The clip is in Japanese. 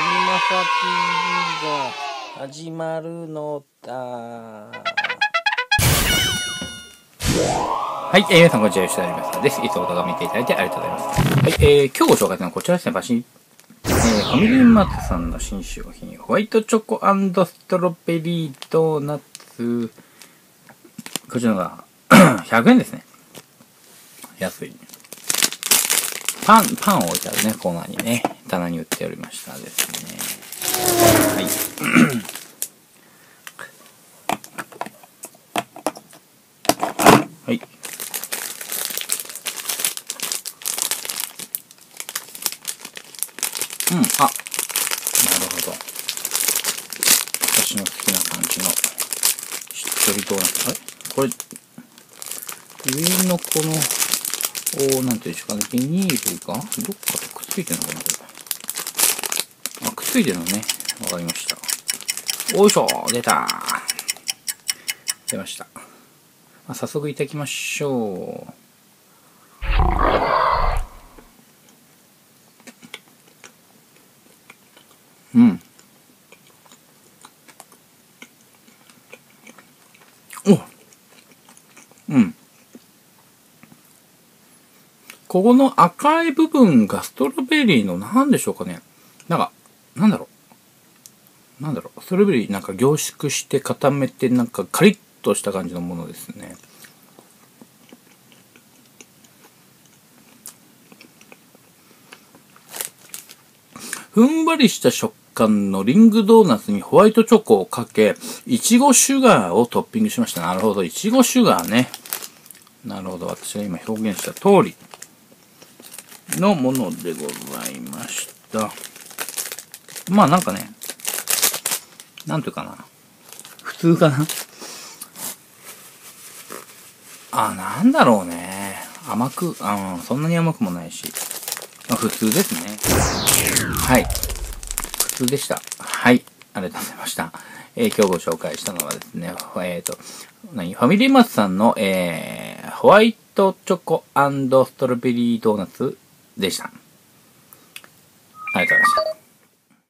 まさ TV が始まるのだ。はい、えー、皆さんこんにちは、吉田有馬です。いつも動画見ていただいてありがとうございます。はい、えー、今日ご紹介するのはこちらですね、バシえー、ファミリーマートさんの新商品、ホワイトチョコストロベリードーナツ。こちらが 100円ですね。安い。パン、パンを置いてあるね、コーナーにね、棚に売っておりましたですね。はい。はい。うん、あ、なるほど。私の好きな感じの、しっとりドーナツ。あれ？これ、上のこの、おなんていうんでしょうかね、ビニールが、どっかとくっついてるのかな、これ。っついてるのね。わかりました。おいしょ出た出ました。あ早速いただきましょう。うん。おうん。ここの赤い部分がストロベリーの何でしょうかね。なんか、なんだろう。なんだろう。ストロベリーなんか凝縮して固めてなんかカリッとした感じのものですね。ふんわりした食感のリングドーナツにホワイトチョコをかけ、いちごシュガーをトッピングしました。なるほど。いちごシュガーね。なるほど。私が今表現した通りのものでございました。まあなんかね、なんていうかな。普通かな。あ、なんだろうね。甘く、あそんなに甘くもないし。まあ、普通ですね。はい。普通でした。はい。ありがとうございました。えー、今日ご紹介したのはですね、えっ、ー、と、何？ファミリーマスさんの、えー、ホワイトチョコストロベリードーナツでした。ありがとうございました。